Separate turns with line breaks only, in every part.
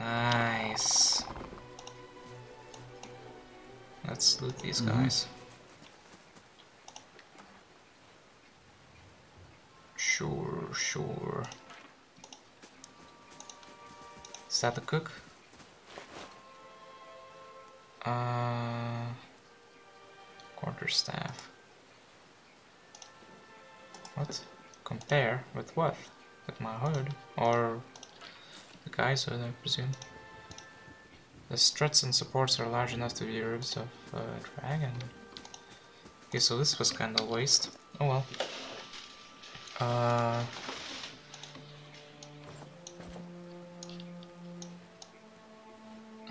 Nice. Let's loot these
Mm -hmm.
guys. Sure, sure. Is that the cook? Uh, quarterstaff. What? Compare with what? With my hood? Or the guys, I presume? The struts and supports are large enough to be roofs of a uh, dragon. Okay, so this was kinda waste. Oh well. Uh...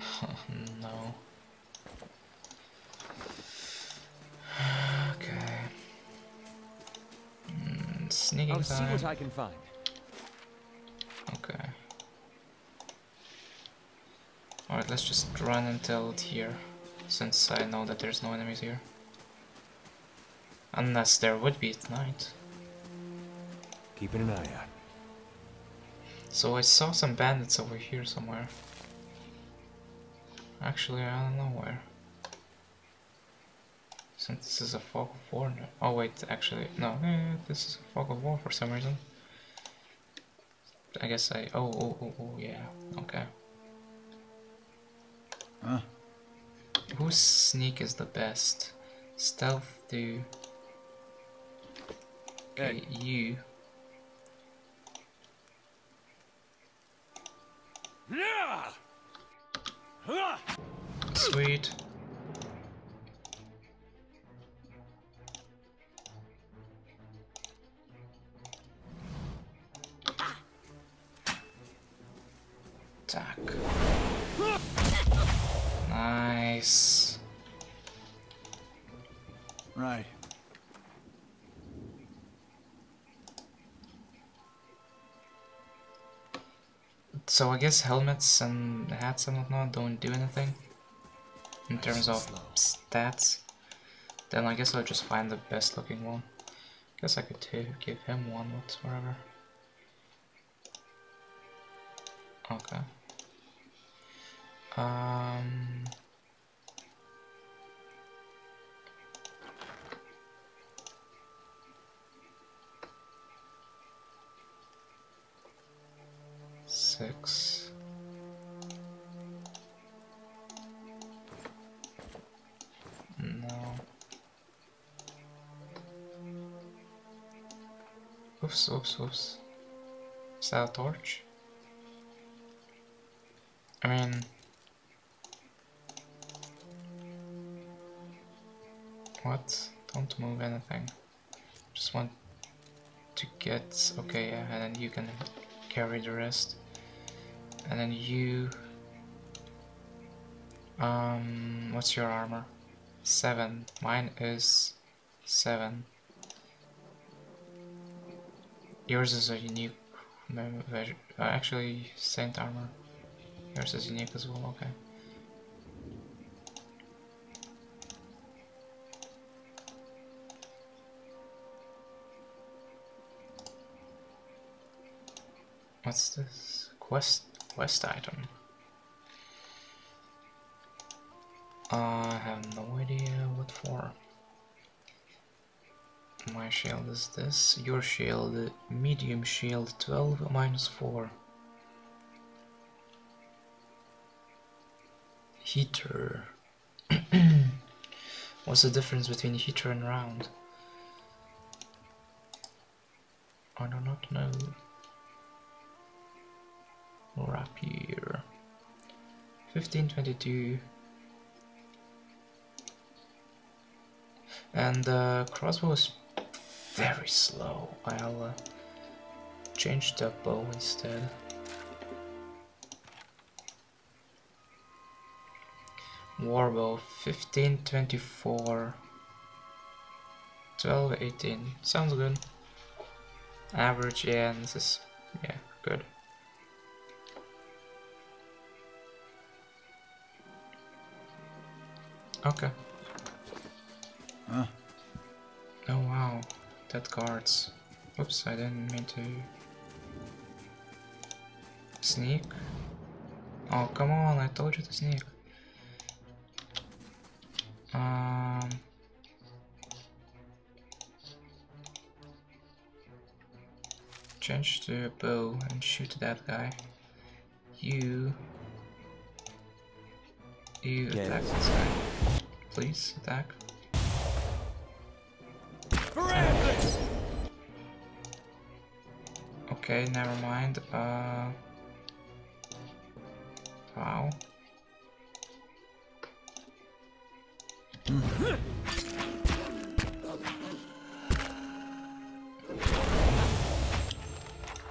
no. Okay. Mm, sneaking
I'll
time.
see what I can find.
Okay. Let's just run until here, since I know that there's no enemies here. Unless there would be at night.
Keeping an eye out.
So I saw some bandits over here somewhere. Actually, I don't know where. Since this is a fog of war. No. Oh wait, actually, no, eh, this is a fog of war for some reason. I guess I. Oh, oh, oh, oh, yeah. Okay.
Huh?
Whose sneak is the best? Stealth do. Okay,
Hey.
you. Sweet. Attack. Nice.
Right.
So I guess helmets and hats and whatnot don't do anything in terms of stats. Then I guess I'll just find the best looking one. Guess I could give him one whatsoever. Okay. Um. Six. No. Oops, oops, oops. Is that a torch? I mean... What? Don't move anything. Just want to get... Okay, yeah, and then you can carry the rest. And then you... Um, what's your armor? Seven. Mine is seven. Yours is a unique uh, actually Saint armor. Yours is unique as well, okay. What's this? Quest quest item. I have no idea what for. My shield is this. Your shield, medium shield, 12 minus 4. Heater. What's the difference between heater and round? I do not know. Rapier. 1522. And the crossbow is very slow. I'll uh, change the bow instead. Warbow 1524 12 18 sounds good. Average, yeah, this is yeah, good. Okay.
Huh?
Oh wow, dead guards. Oops, I didn't mean to sneak. Oh, come on, I told you to sneak. Um... Change to a bow and shoot that guy. You... You
Get
attack
it.
this guy. Please, attack. Okay, never mind. Uh... Wow.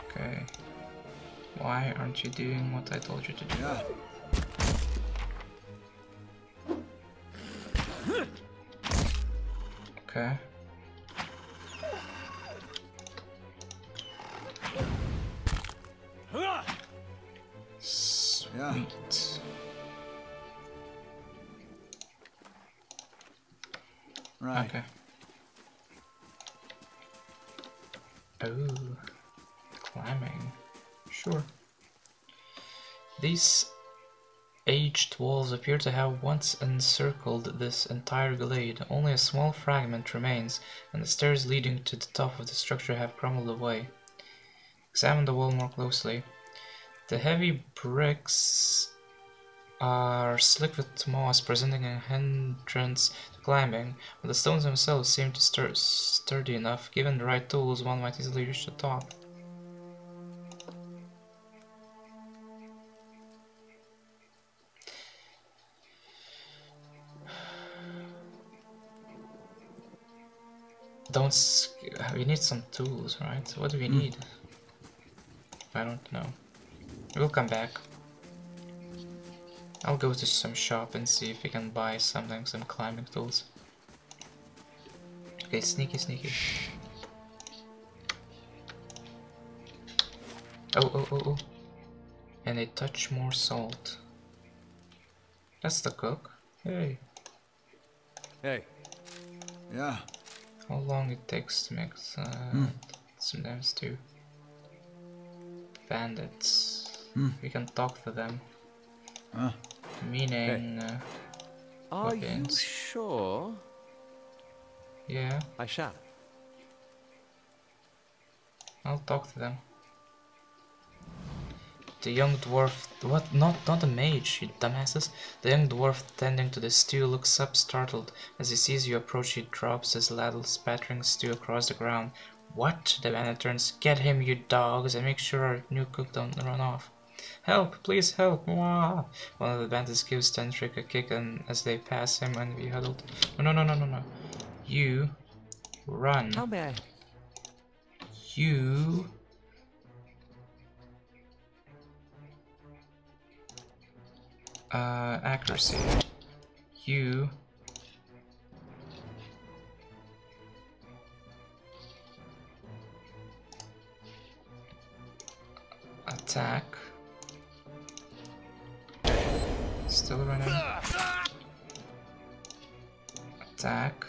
Okay. Why aren't you doing what I told you to do? These aged walls appear to have once encircled this entire glade. Only a small fragment remains, and the stairs leading to the top of the structure have crumbled away. Examine the wall more closely. The heavy bricks are slick with moss, presenting a hindrance to climbing, but the stones themselves seem to stur sturdy enough. Given the right tools, one might easily reach the top. Don't. We need some tools, right? What do we hmm. need? I don't know. We'll come back. I'll go to some shop and see if we can buy something, some climbing tools. Okay, sneaky, sneaky. Oh, oh, oh, oh. And a touch more salt. That's the cook. Hey,
Hey. Yeah.
How long it takes to make uh, some damn stew. Bandits.
Hmm.
We can talk to them.
Huh?
Meaning, uh,
Are you sure?
yeah,
I shall.
I'll talk to them. The young dwarf, what? Not, not a mage, you dumbasses. The young dwarf tending to the stew looks up startled. As he sees you approach, he drops his ladle, spattering stew across the ground. What? The bandit turns. Get him, you dogs, and make sure our new cook don't run off. Help! Please help! Wah! One of the bandits gives Tendrick a kick, and as they pass him and we huddled. No, oh, no, no, no, no, no. You run.
How may I?
You uh accuracy. You attack. Still running. Attack.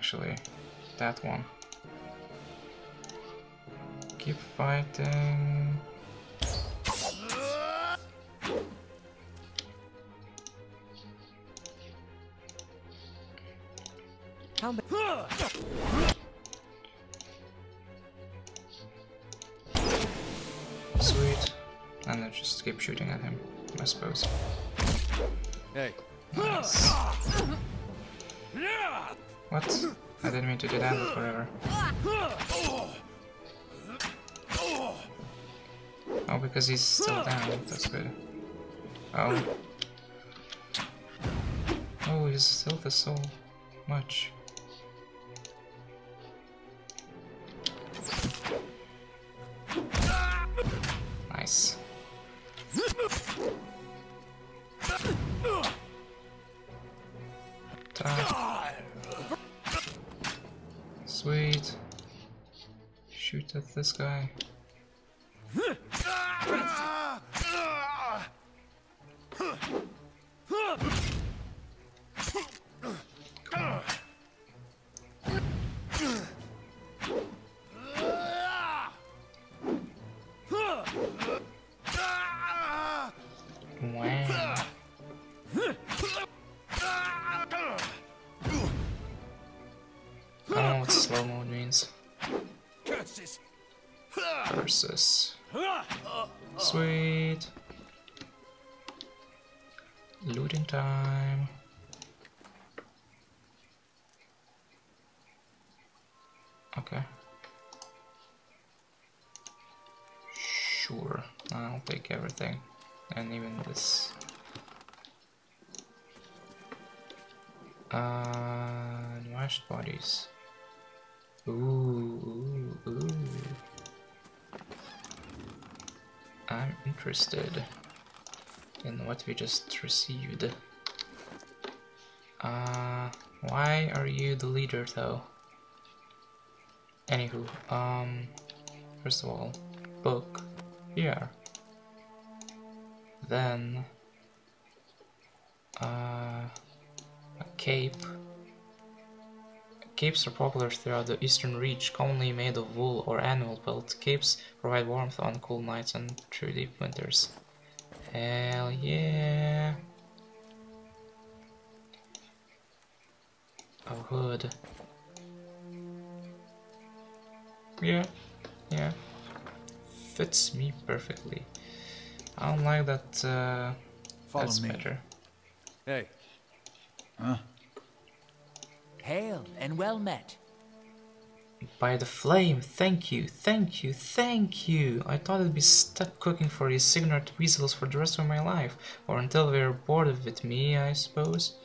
Actually, that one. Keep fighting.
How?
Sweet. And then just keep shooting at him, I suppose.
Hey.
Nice. What? I didn't mean to do that, but whatever. Oh, because he's still down. That's good. Oh. Oh, he's still the soul. Much. At this guy. Looting time. Okay. Sure, I'll take everything. And even this. Uh, mashed bodies. Ooh, ooh, ooh. I'm interested in what we just received. Uh, why are you the leader though? Anywho, um, first of all, book here. Then, uh, a cape. Capes are popular throughout the eastern reach, commonly made of wool or animal pelt. Capes provide warmth on cool nights and through deep winters. Hell yeah! A hood. Yeah, yeah. Fits me perfectly. I don't like that, uh,
Follow
that's
me.
better.
Hey.
Huh?
Hail and well met.
By the flame, thank you, thank you, thank you! I thought I'd be stuck cooking for these Signet weasels for the rest of my life, or until they're bored of me, I suppose.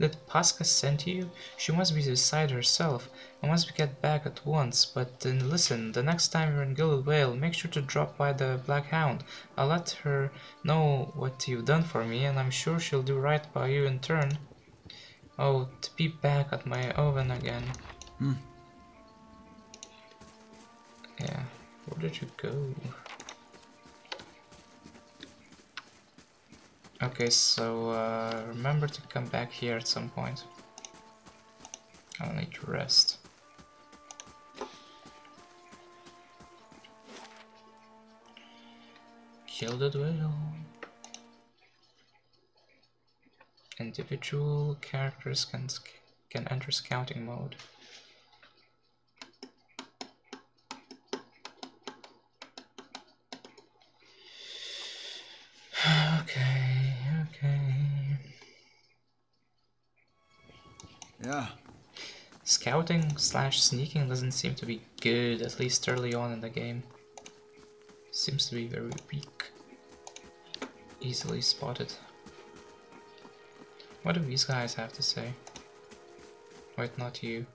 Did Pasca send you? She must be beside herself. I must get back at once, but then listen, the next time you're in Gilded Vale, make sure to drop by the Black Hound. I'll let her know what you've done for me, and I'm sure she'll do right by you in turn. Oh, to be back at my oven again.
Hmm.
Yeah, where did you go? Okay, so uh, remember to come back here at some point. I'll need to rest. Kill the whale. Individual characters can can enter scouting mode. Scouting slash sneaking doesn't seem to be good, at least early on in the game. Seems to be very weak. Easily spotted. What do these guys have to say? Wait, not you.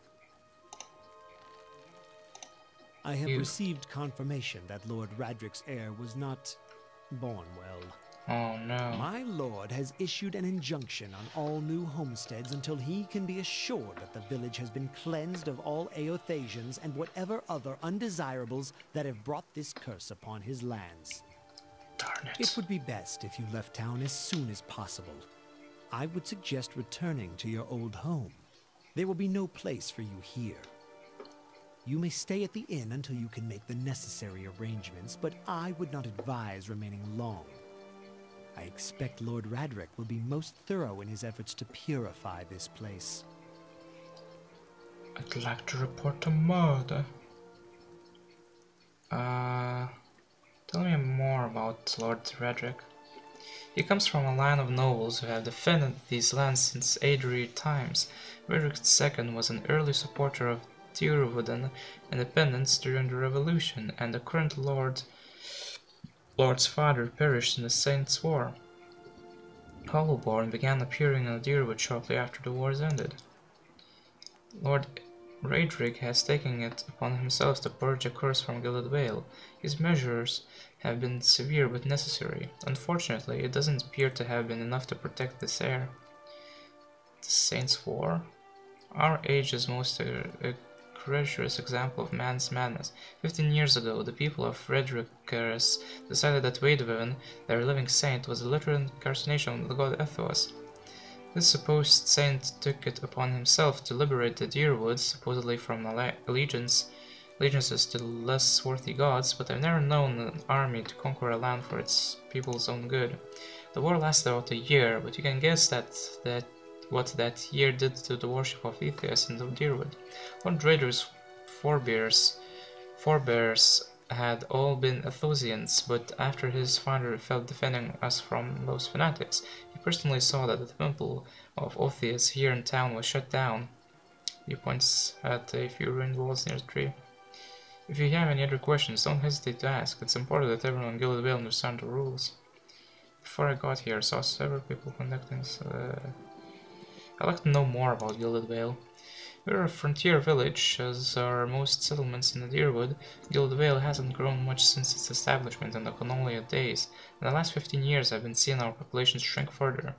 I have
You-
received confirmation that Lord Raedric's heir was not born well.
Oh no.
My lord has issued an injunction on all new homesteads until he can be assured that the village has been cleansed of all Eothasians and whatever other undesirables that have brought this curse upon his lands.
Darn it.
It would be best if you left town as soon as possible. I would suggest returning to your old home. There will be no place for you here. You may stay at the inn until you can make the necessary arrangements, but I would not advise remaining long. I expect Lord Raedric will be most thorough in his efforts to purify this place.
I'd like to report a murder. Uh, tell me more about Lord Raedric. He comes from a line of nobles who have defended these lands since Aedyr times. Raedric II was an early supporter of Dyrwoodan independence during the revolution, and the current lord Lord's father perished in the Saints' War. Hollowborn began appearing in the Dyrwood shortly after the wars ended. Lord Raedric has taken it upon himself to purge a curse from Gilded Vale. His measures have been severe but necessary. Unfortunately, it doesn't appear to have been enough to protect this heir. The Saints' War? Our age is most a treacherous example of man's madness. Fifteen years ago, the people of Readceras decided that Waidwen, their living saint, was a literal incarnation of the god Eothas. This supposed saint took it upon himself to liberate the Dyrwoods, supposedly from allegiance, allegiances to less worthy gods, but I've never known an army to conquer a land for its people's own good. The war lasted about a year, but you can guess that that what that year did to the worship of Eothas in the Dyrwood. Lord Raiders forebears, forebears had all been Eothasians, but after his father fell defending us from those fanatics, he personally saw that the temple of Orpheus here in town was shut down. He points at a few ruined walls near the tree. If you have any other questions, don't hesitate to ask. It's important that everyone Gilded Vale understand the rules. Before I got here, I saw several people conducting... Uh, I'd like to know more about Gilded Vale. We're a frontier village, as are most settlements in the Dyrwood. Gilded Vale hasn't grown much since its establishment in the Conolia days. In the last 15 years, I've been seeing our population shrink further.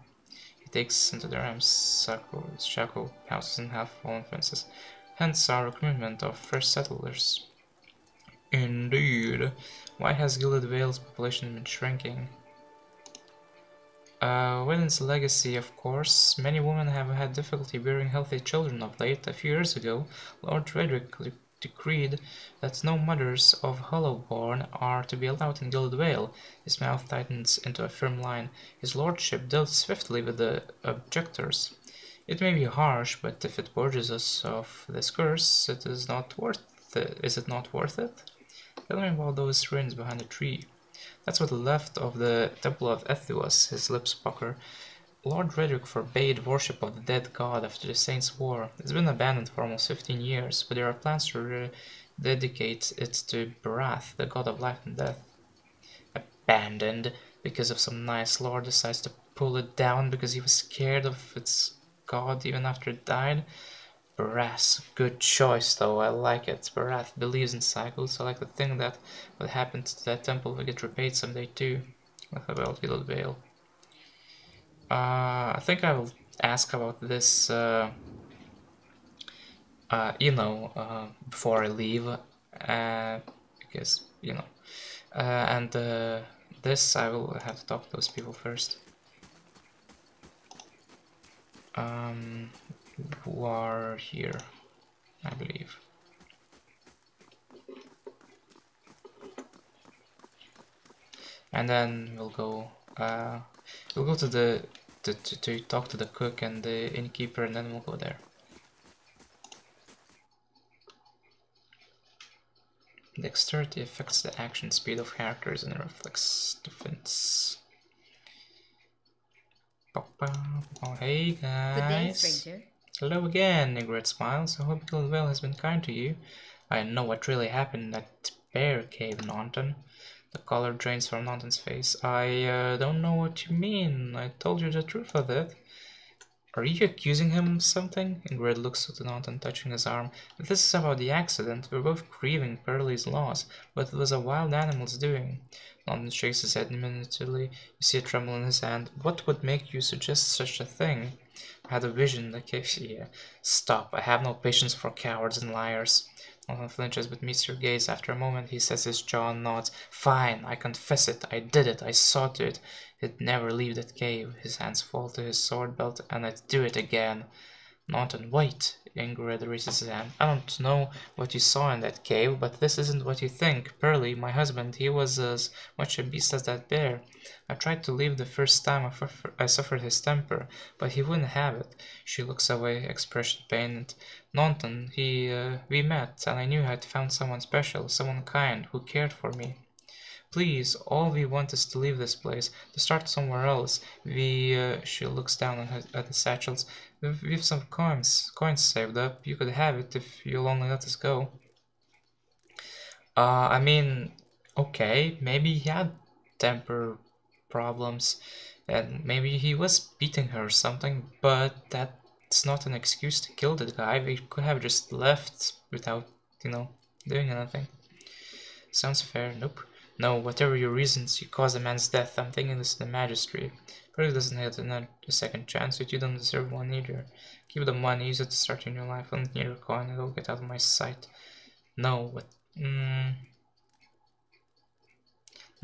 He takes into the ramshackle shackle houses and half-fallen fences. Hence our recruitment of fresh settlers. Indeed. Why has Gilded Vale's population been shrinking? Uh, its legacy, of course. Many women have had difficulty bearing healthy children of late. A few years ago, Lord Raedric decreed that no mothers of Hollowborn are to be allowed in Gilded Vale. His mouth tightens into a firm line. His lordship dealt swiftly with the objectors. It may be harsh, but if it purges us of this curse, it is not worth it. Is it not worth it? Tell me about those ruins behind the tree. That's what left of the Temple of Eothas, his lips pucker. Lord Raedric forbade worship of the dead god after the Saints' War. It's been abandoned for almost 15 years, but there are plans to dedicate it to Berath, the god of life and death. Abandoned because of some nice lord decides to pull it down because he was scared of its god even after it died? Berath, good choice though, I like it. Berath believes in cycles, I like to think that what happened to that temple will get repaid someday too. What about Gilded Vale? Uh, I think I will ask about this, uh, uh, you know, uh, before I leave, uh, because, you know, uh, and this I will have to talk to those people first. Um, who are here, I believe. And then we'll go. Uh, we'll go to the to, to, to talk to the cook and the innkeeper, and then we'll go there. Dexterity affects the action speed of characters and reflex defense. Oh, hey guys. Good day, stranger. Hello again, Ingrid smiles. I hope Gilded has been kind to you. I know what really happened in that bear cave, Naunton. The color drains from Naunton's face. I uh, don't know what you mean. I told you the truth of it. Are you accusing him of something? Ingrid looks at Naunton, touching his arm. If this is about the accident, we're both grieving Pearlie's loss, but it was a wild animal's doing. Naunton shakes his head minutely. You see a tremble in his hand. What would make you suggest such a thing? Had a vision that came here. Uh, stop, I have no patience for cowards and liars. Naunton flinches but meets your gaze. After a moment he says his jaw nods. Fine, I confess it. I did it. I saw to it. He'd never leave that cave. His hands fall to his sword belt and I'd do it again. Naunton, wait. His hand. I don't know what you saw in that cave, but this isn't what you think. Pearlie, my husband, he was as much a beast as that bear. I tried to leave the first time I I suffered his temper, but he wouldn't have it. She looks away, expression pained. Naunton, he, uh, we met, and I knew I'd found someone special, someone kind, who cared for me. Please, all we want is to leave this place, to start somewhere else. We, uh, she looks down her, at the satchels. We've some coins, coins saved up. You could have it if you'll only let us go. Uh, I mean, okay, maybe he had temper problems, and maybe he was beating her or something, but that's not an excuse to kill the guy. We could have just left without, you know, doing anything. Sounds fair. Nope. No, whatever your reasons, you caused a man's death. I'm thinking this is the magistrate. Probably doesn't have another a second chance, but you don't deserve one either. Keep the money, use it to start your new life. Don't need your coin, it'll get out of my sight. No, what? Mm,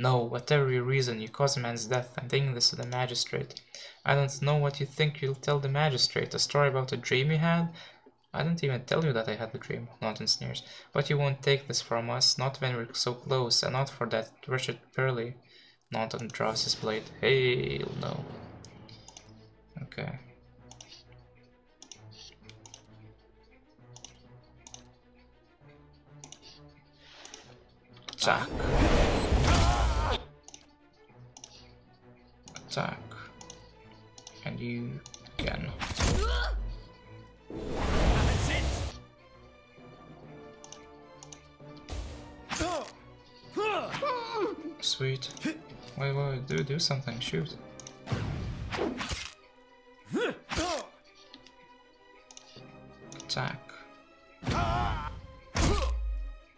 no, whatever your reason, you caused a man's death. I'm taking this to the magistrate. I don't know what you think you'll tell the magistrate. A story about a dream you had? I didn't even tell you that I had a dream, Naunton sneers. But you won't take this from us, not when we're so close, and not for that wretched Pearlie. Naunton draws his blade. Hell no. Okay. Attack. Attack. And you again. Sweet. Wait, wait, do do something. Shoot. Attack.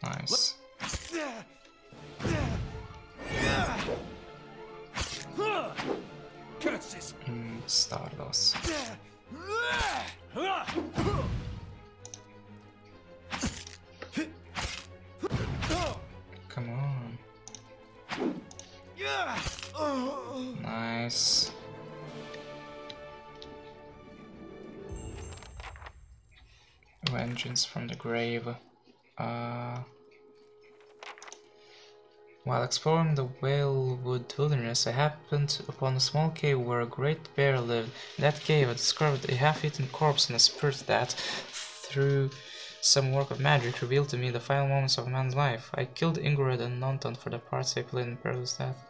Nice. Mm, Stardust. From the grave. Uh, while exploring the Whalewood wilderness, I happened upon a small cave where a great bear lived. In that cave, I discovered a half-eaten corpse and a spirit that, through some work of magic, revealed to me the final moments of a man's life. I killed Ingrid and Naunton for the parts they played in Perilous Death.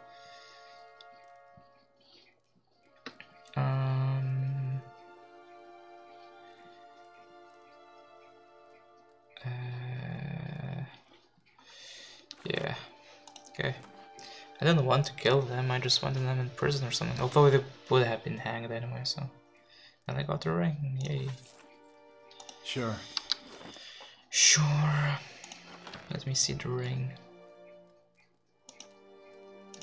I didn't want to kill them, I just wanted them in prison or something. Although they would have been hanged anyway, so. And I got the ring, yay.
Sure.
Sure. Let me see the ring.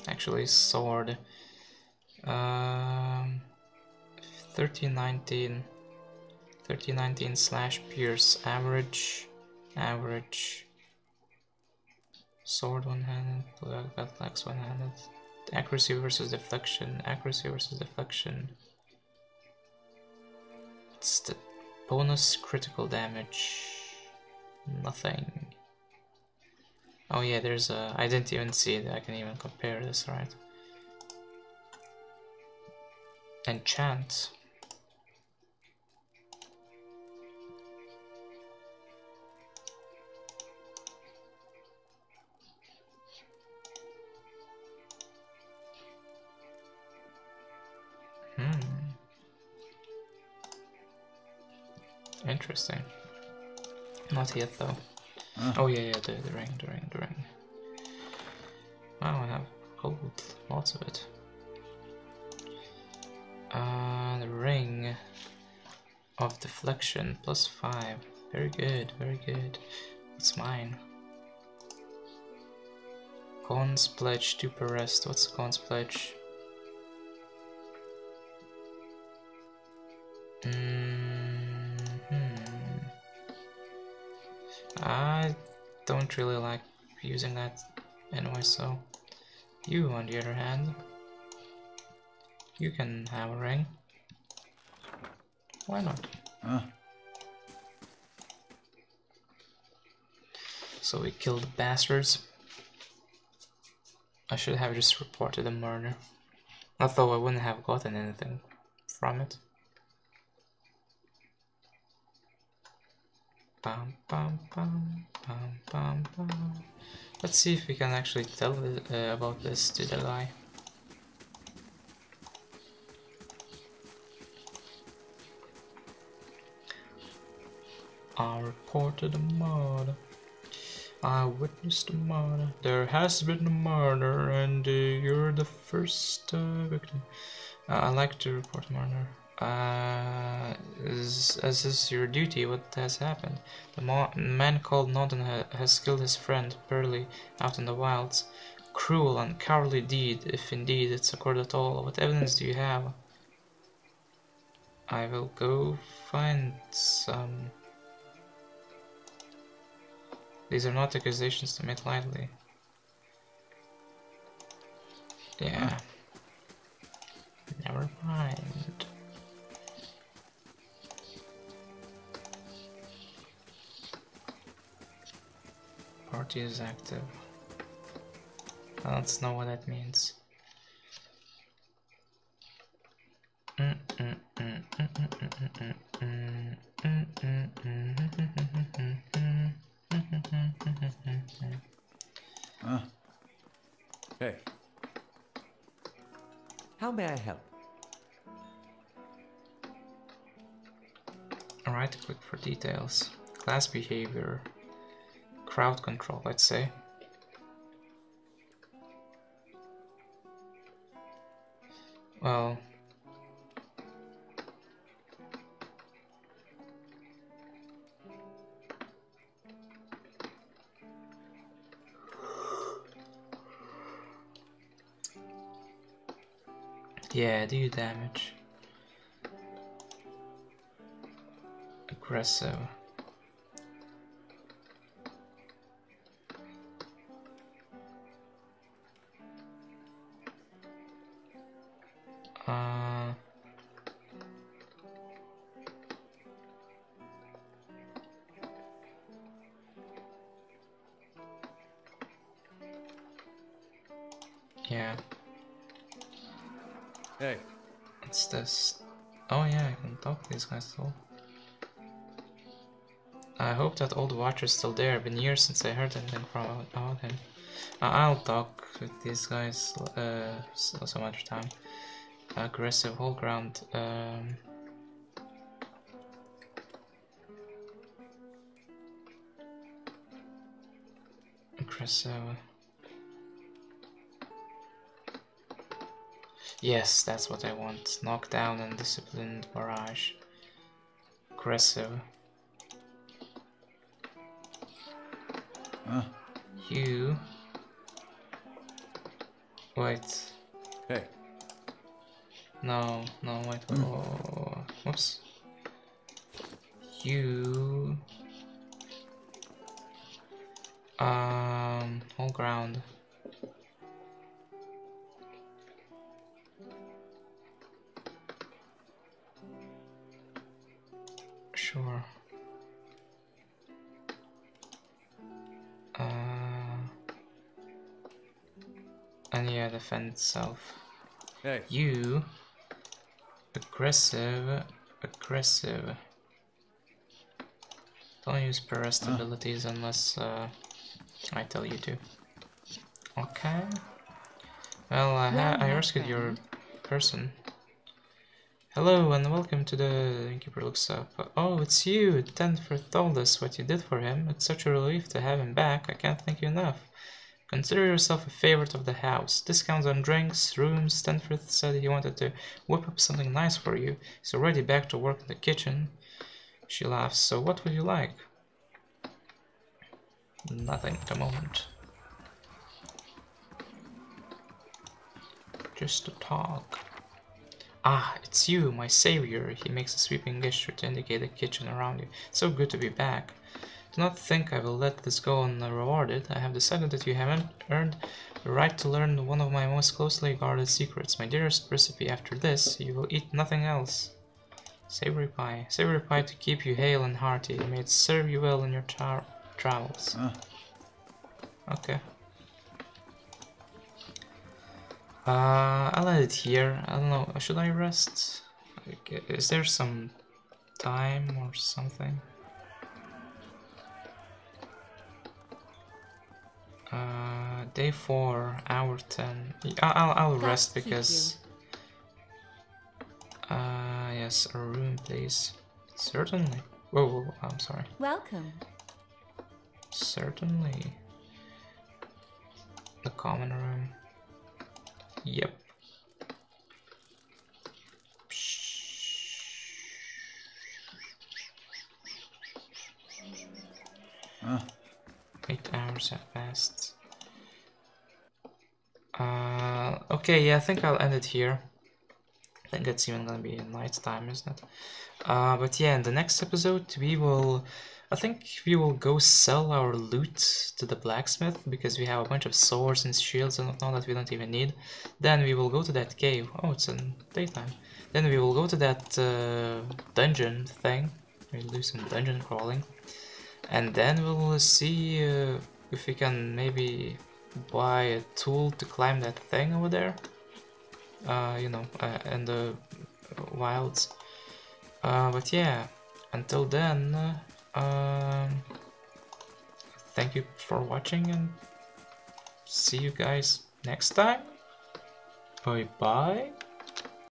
Actually, sword. Um, 1319. 1319 slash pierce. Average. Average. Sword one handed. Battle axe one handed. Accuracy versus deflection. Accuracy versus deflection. It's the bonus critical damage. Nothing. Oh yeah, there's a... I didn't even see it. I can even compare this, right? Enchant. Interesting. Not yet though.
Ah.
Oh yeah, yeah, the, the ring, the ring, the ring. Wow, I have gold, lots of it. Uh, the ring of deflection, plus five. Very good, very good. It's mine. Khan's pledge to rest. What's Khan's pledge? Mhm. Don't really like using that anyway, so you, on the other hand, you can have a ring. Why not?
Huh?
So we killed the bastards. I should have just reported the murder. Although I wouldn't have gotten anything from it. Bum, bum, bum, bum, bum, bum. Let's see if we can actually tell uh, about this to the guy. I reported a murder. I witnessed a murder. There has been a murder, and uh, you're the first uh, victim. Uh, I like to report murder. Uh, as, as is your duty, what has happened? The mo- man called Nodden ha- has killed his friend, Burley, out in the wilds. Cruel and cowardly deed, if indeed it's a occurred at all. What evidence do you have? I will go find some. These are not accusations to make lightly. Yeah. is active. I don't know what that means. Huh. Hey. How may I
help?
Alright. click for details. Class behavior. Crowd control, let's say. Well, Yeah, do you damage. Aggressive. I hope that old watcher's still there. Been years since I heard anything from about him. Uh, I'll talk with these guys uh, so- some other time. Aggressive whole ground. Um, aggressive. Yes, that's what I want. Knockdown and disciplined barrage. Aggressive.
Huh?
You. Wait.
hey,
No, no, wait. Oh, whoops. You. Um, whole ground. And yeah, defend itself.
hey.
You aggressive, aggressive. Don't use pressed
Ah.
abilities unless uh, I tell you to. Okay. Well, I, ha I
my
rescued your person. Hello and welcome to the innkeeper looks up. Oh, it's you! Tenford told us what you did for him. It's such a relief to have him back. I can't thank you enough. Consider yourself a favorite of the house. Discounts on drinks, rooms. Stanford said he wanted to whip up something nice for you. He's already back to work in the kitchen. She laughs. So what would you like? Nothing at the moment. Just to talk. Ah, it's you, my savior. He makes a sweeping gesture to indicate the kitchen around you. So good to be back. Do not think I will let this go unrewarded. I have decided that you haven't earned the right to learn one of my most closely guarded secrets. My dearest recipe after this, you will eat nothing else. Savory pie. Savory pie to keep you hale and hearty. May it serve you well in your tra travels.
Huh?
Okay. Uh, I'll end it here. I don't know. Should I rest? Is there some time or something? Uh, day four, hour ten. Y- I- I'll I'll
God
rest because. Uh, yes, a room, please. Certainly. Whoa, whoa, whoa, I'm sorry.
Welcome.
Certainly. The common room. Yep.
Huh?
Eight hours have passed. Uh, okay, yeah, I think I'll end it here. I think it's even gonna be night time, isn't it? Uh, but yeah, in the next episode we will, I think we will go sell our loot to the blacksmith because we have a bunch of swords and shields and whatnot that we don't even need. Then we will go to that cave. Oh, it's in daytime. Then we will go to that uh, dungeon thing. We'll do some dungeon crawling. And then we'll see uh, if we can maybe buy a tool to climb that thing over there. Uh, you know, uh, in the wilds. Uh, but yeah, until then, um, thank you for watching and see you guys next time. Bye bye.